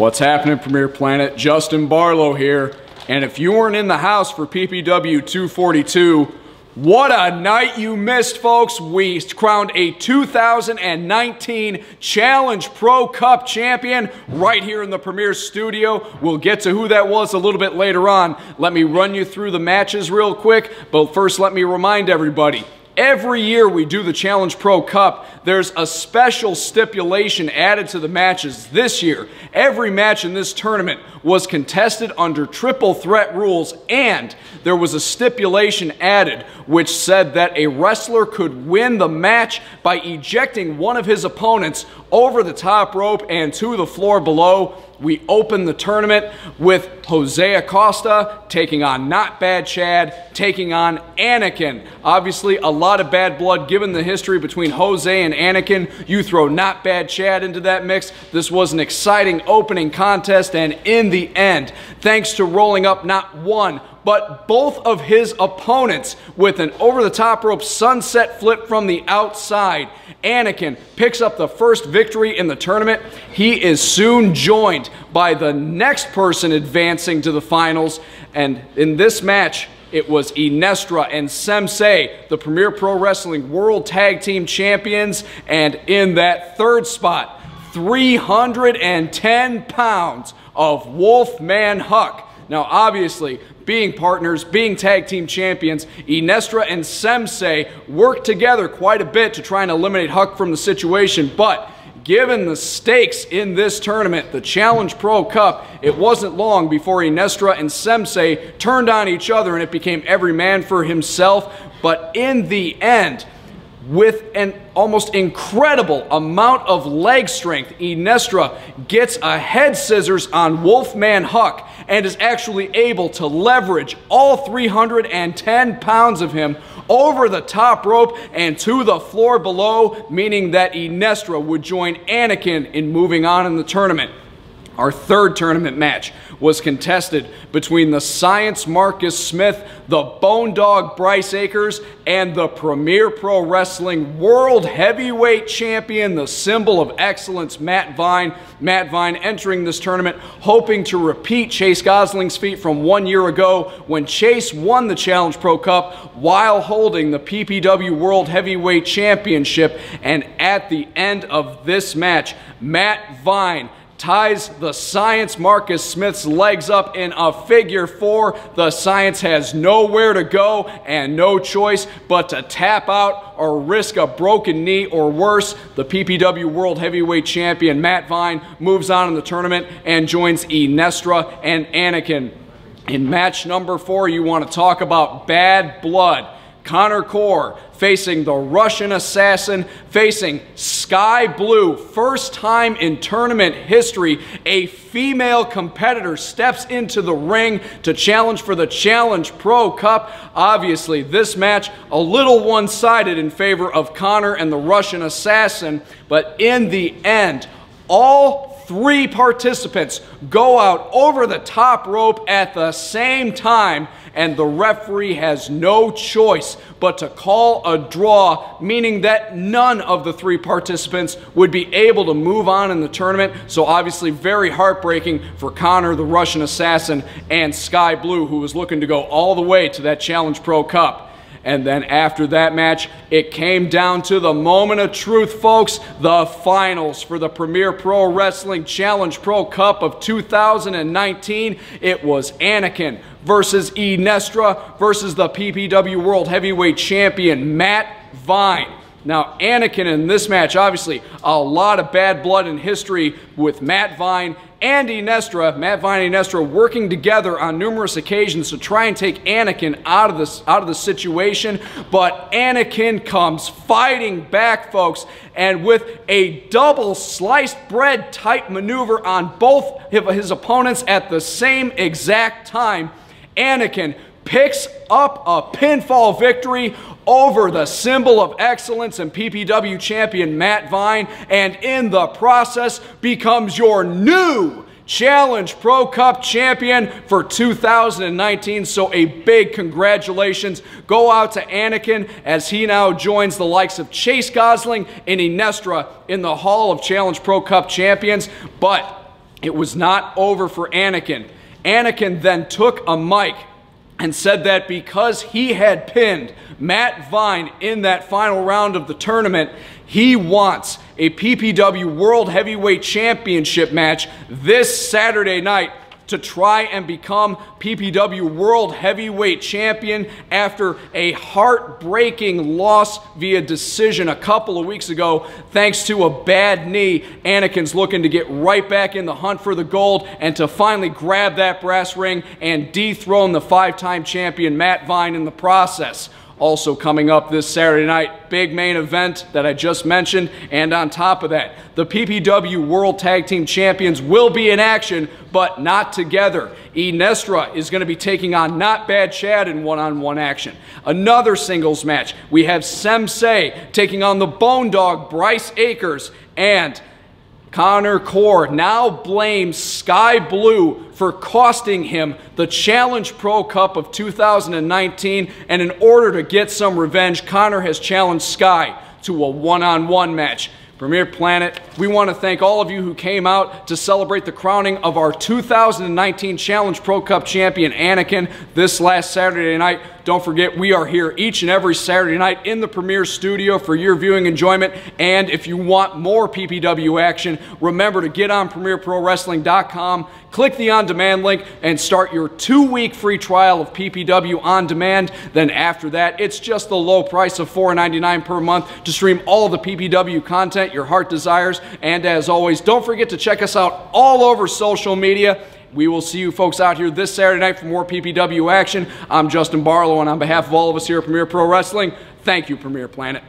What's happening, Premier Planet? Justin Barlow here. And if you weren't in the house for PPW 242, what a night you missed, folks. We crowned a 2019 Challenge Pro Cup champion right here in the Premier Studio. We'll get to who that was a little bit later on. Let me run you through the matches real quick, but first let me remind everybody Every year we do the Challenge Pro Cup, there's a special stipulation added to the matches. This year, every match in this tournament was contested under triple threat rules, and there was a stipulation added which said that a wrestler could win the match by ejecting one of his opponents over the top rope and to the floor below. We open the tournament with Jose Acosta taking on Not Bad Chad, taking on Anakin. Obviously, a lot of bad blood given the history between Jose and Anakin. You throw Not Bad Chad into that mix. This was an exciting opening contest, and in the end, thanks to rolling up not one, but both of his opponents with an over the top rope sunset flip from the outside. Anakin picks up the first victory in the tournament. He is soon joined by the next person advancing to the finals. And in this match, it was Iniestra and Semsei, the Premier Pro Wrestling World Tag Team Champions. And in that third spot, 310 pounds of Wolfman Huck. Now, obviously, being partners, being tag team champions, Iniestra and Semsei worked together quite a bit to try and eliminate Huck from the situation, but given the stakes in this tournament, the Challenge Pro Cup, it wasn't long before Iniestra and Semsei turned on each other and it became every man for himself. But in the end, with an almost incredible amount of leg strength, Iniestra gets a head scissors on Wolfman Huck and is actually able to leverage all 310 pounds of him over the top rope and to the floor below, meaning that Iniestra would join Anakin in moving on in the tournament. Our third tournament match was contested between the Science Marcus Smith, the Bone Dog Bryce Akers, and the Premier Pro Wrestling World Heavyweight Champion, the symbol of excellence, Matt Vine. Matt Vine entering this tournament hoping to repeat Chase Gosling's feat from one year ago when Chase won the Challenge Pro Cup while holding the PPW World Heavyweight Championship. And at the end of this match, Matt Vine ties the Science Marcus Smith's legs up in a figure four. The Science has nowhere to go and no choice but to tap out or risk a broken knee or worse. The PPW World Heavyweight Champion Matt Vine moves on in the tournament and joins Iniestra and Anakin. In match number four, you want to talk about bad blood. Connor Corr facing the Russian assassin, facing Skye Blue. First time in tournament history, a female competitor steps into the ring to challenge for the Challenge Pro Cup. Obviously, this match a little one sided in favor of Connor and the Russian assassin, but in the end, all three participants go out over the top rope at the same time, and the referee has no choice but to call a draw, meaning that none of the three participants would be able to move on in the tournament. So, obviously, very heartbreaking for Connor, the Russian assassin, and Skye Blue, who was looking to go all the way to that Challenge Pro Cup. And then after that match, it came down to the moment of truth, folks. The finals for the Premier Pro Wrestling Challenge Pro Cup of 2019. It was Anakin versus Iniestra versus the PPW World Heavyweight Champion Matt Vine. Now, Anakin in this match, obviously, a lot of bad blood in history with Matt Vine and Iniestra, Matt Vine and Iniestra, working together on numerous occasions to try and take Anakin out of this out of the situation. But Anakin comes fighting back, folks, and with a double sliced bread type maneuver on both his opponents at the same exact time, Anakin picks up a pinfall victory over the symbol of excellence and PPW champion Matt Vine, and in the process becomes your new Challenge Pro Cup champion for 2019. So, a big congratulations go out to Anakin as he now joins the likes of Chase Gosling and Iniestra in the Hall of Challenge Pro Cup champions. But it was not over for Anakin. Anakin then took a mic and said that because he had pinned Matt Vine in that final round of the tournament, he wants a PPW World Heavyweight Championship match this Saturday night to try and become PPW World Heavyweight Champion after a heartbreaking loss via decision a couple of weeks ago thanks to a bad knee. Anakin's looking to get right back in the hunt for the gold and to finally grab that brass ring and dethrone the five-time champion Matt Vine in the process. Also coming up this Saturday night, big main event that I just mentioned. And on top of that, the PPW World Tag Team Champions will be in action, but not together. E Nestra is going to be taking on Not Bad Chad in one-on-one action. Another singles match. We have Semsei taking on the Bone Dog Bryce Akers and Connor Corr now blames Skye Blue for costing him the Challenge Pro Cup of 2019. And in order to get some revenge, Connor has challenged Skye to a one on one match. Premier Planet, we want to thank all of you who came out to celebrate the crowning of our 2019 Challenge Pro Cup champion, Anakin, this last Saturday night. Don't forget, we are here each and every Saturday night in the Premier Studio for your viewing enjoyment. And if you want more PPW action, remember to get on PremierProWrestling.com, click the on demand link, and start your two week free trial of PPW on demand. Then after that, it's just the low price of $4.99 per month to stream all the PPW content your heart desires. And as always, don't forget to check us out all over social media. We will see you folks out here this Saturday night for more PPW action. I'm Justin Barlow, and on behalf of all of us here at Premier Pro Wrestling, thank you, Premier Planet.